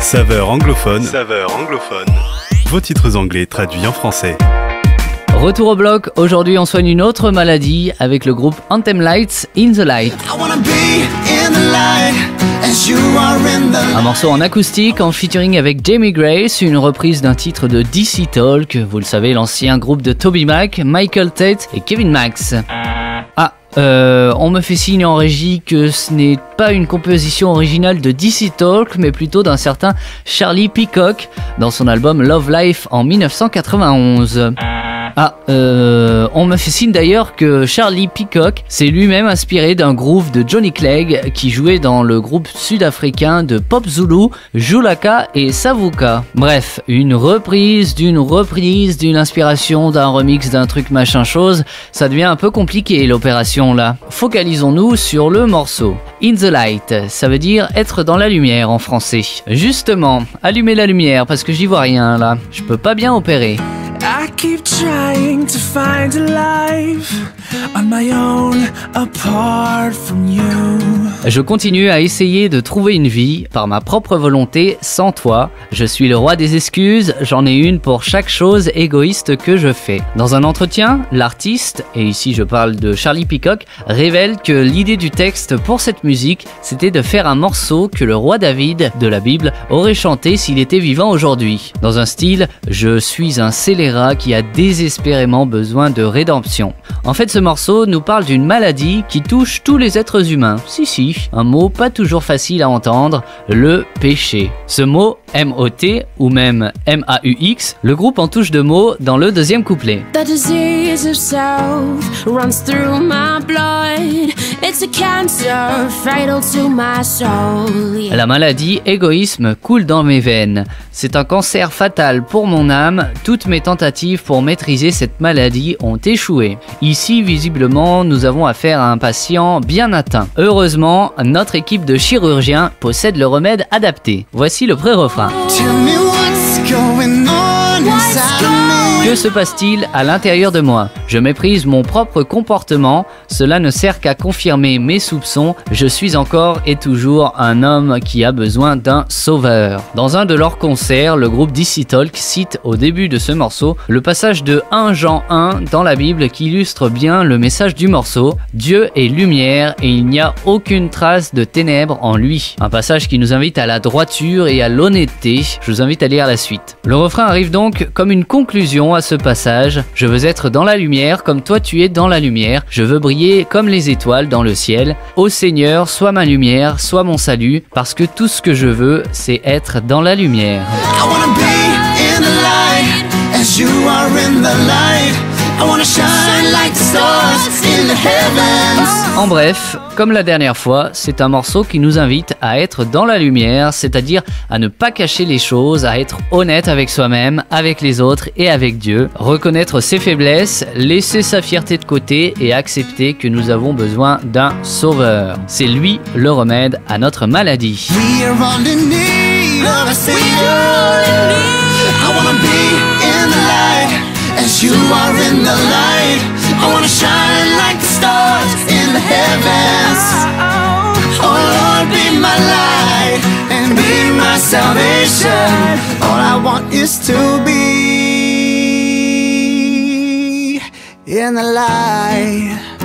Saveur anglophone. Saveur anglophone. Vos titres anglais traduits en français. Retour au bloc, aujourd'hui on soigne une autre maladie avec le groupe Anthem Lights In The Light. Un morceau en acoustique en featuring avec Jamie Grace, une reprise d'un titre de DC Talk, vous le savez l'ancien groupe de Toby Mac, Michael Tate et Kevin Max. Euh, on me fait signe en régie que ce n'est pas une composition originale de DC Talk, mais plutôt d'un certain Charlie Peacock dans son album Love Life en 1991. Ah, euh, on me fait signe d'ailleurs que Charlie Peacock s'est lui-même inspiré d'un groove de Johnny Clegg qui jouait dans le groupe sud-africain de pop Zulu, Julaka et Savuka. Bref, une reprise d'une reprise d'une inspiration d'un remix d'un truc machin chose, ça devient un peu compliqué l'opération là. Focalisons-nous sur le morceau. In the light, ça veut dire être dans la lumière en français. Justement, allumer la lumière parce que j'y vois rien là. Je peux pas bien opérer. I keep trying to find a life on my own apart from you. Je continue à essayer de trouver une vie par ma propre volonté sans toi. Je suis le roi des excuses, j'en ai une pour chaque chose égoïste que je fais. Dans un entretien, l'artiste, et ici je parle de Charlie Peacock, révèle que l'idée du texte pour cette musique, c'était de faire un morceau que le roi David de la Bible aurait chanté s'il était vivant aujourd'hui. Dans un style, je suis un scélérat qui a désespérément besoin de rédemption. En fait, ce morceau nous parle d'une maladie qui touche tous les êtres humains. Si, si, un mot pas toujours facile à entendre, le péché. Ce mot, M-O-T ou même M-A-U-X, le groupe en touche de mots dans le deuxième couplet. La maladie égoïsme coule dans mes veines. C'est un cancer fatal pour mon âme. Toutes mes tentatives pour maîtriser cette maladie ont échoué. Ici, visiblement, nous avons affaire à un patient bien atteint. Heureusement, notre équipe de chirurgiens possède le remède adapté. Voici le pré-refrain. Que se passe-t-il à l'intérieur de moi? Je méprise mon propre comportement, cela ne sert qu'à confirmer mes soupçons, je suis encore et toujours un homme qui a besoin d'un sauveur. Dans un de leurs concerts, le groupe DC Talk cite au début de ce morceau le passage de 1 Jean 1 dans la Bible qui illustre bien le message du morceau Dieu est lumière et il n'y a aucune trace de ténèbres en lui. Un passage qui nous invite à la droiture et à l'honnêteté. Je vous invite à lire la suite. Le refrain arrive donc comme une conclusion à ce passage. Je veux être dans la lumière comme toi tu es dans la lumière. Je veux briller comme les étoiles dans le ciel. Ô Seigneur, sois ma lumière, sois mon salut, parce que tout ce que je veux, c'est être dans la lumière. En bref, comme la dernière fois, c'est un morceau qui nous invite à être dans la lumière, c'est-à-dire à ne pas cacher les choses, à être honnête avec soi-même, avec les autres et avec Dieu, reconnaître ses faiblesses, laisser sa fierté de côté et accepter que nous avons besoin d'un sauveur. C'est lui le remède à notre maladie. Salvation. All I want is to be in the light.